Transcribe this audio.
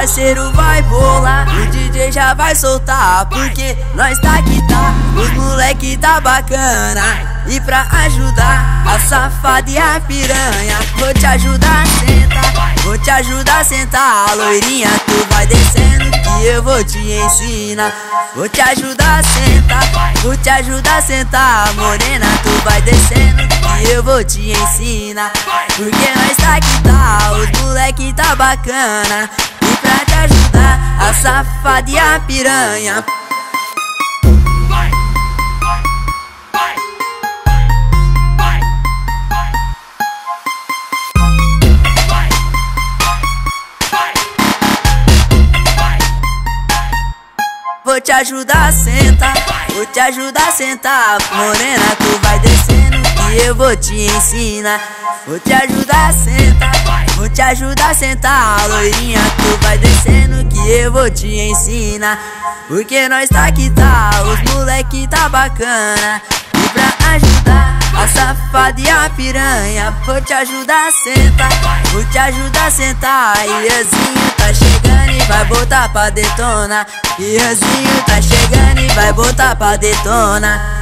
parceiro vai bolar, o DJ já vai soltar, porque nós tá aqui tá, os moleque tá bacana. E pra ajudar a safada e a piranha, vou te ajudar a sentar, vou te ajudar a sentar, loirinha, tu vai descendo que eu vou te ensinar. Vou te ajudar a sentar, vou te ajudar a sentar, morena, tu vai descendo que eu vou te ensinar. Porque nós tá aqui tá, os moleque tá bacana. Pra te ajudar A safada e a piranha. Vou te ajudar a sentar, vou te ajudar a sentar. Morena, tu vai descendo que eu vou te ensinar Vou te ajudar a sentar Vou te ajudar a sentar, loirinha Tu vai descendo que eu vou te ensinar. Porque nós tá aqui tá, os moleque tá bacana. E pra ajudar a safada e a piranha Vou te ajudar a sentar, vou te ajudar a sentar. Iazinho tá chegando e vai botar pra detonar Iazinho tá chegando e vai botar pra detonar